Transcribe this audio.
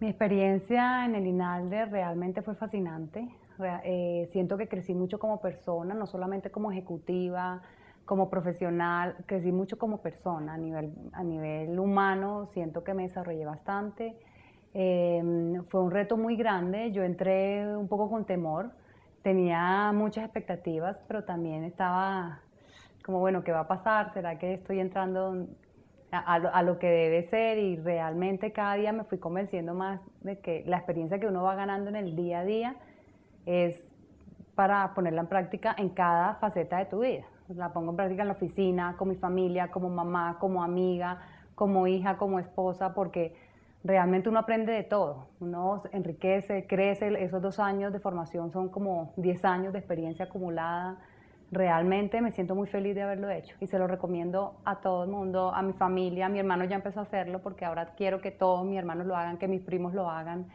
Mi experiencia en el INALDE realmente fue fascinante. Eh, siento que crecí mucho como persona, no solamente como ejecutiva, como profesional, crecí mucho como persona a nivel, a nivel humano, siento que me desarrollé bastante. Em, fue un reto muy grande, yo entré un poco con temor, tenía muchas expectativas, pero también estaba como, bueno, ¿qué va a pasar? ¿Será que estoy entrando a, lo, que debe ser? Y realmente cada día me fui convenciendo más de que la experiencia que uno va ganando en el día a día es para ponerla en práctica en cada faceta de tu vida. La pongo en práctica en la oficina, con mi familia, como mamá, como amiga, como hija, como esposa, porque realmente uno aprende de todo. Uno enriquece, crece. Esos dos años de formación son como 10 años de experiencia acumulada. Realmente me siento muy feliz de haberlo hecho y se lo recomiendo a todo el mundo, a mi familia. Mi hermano ya empezó a hacerlo porque ahora quiero que todos mis hermanos lo hagan, que mis primos lo hagan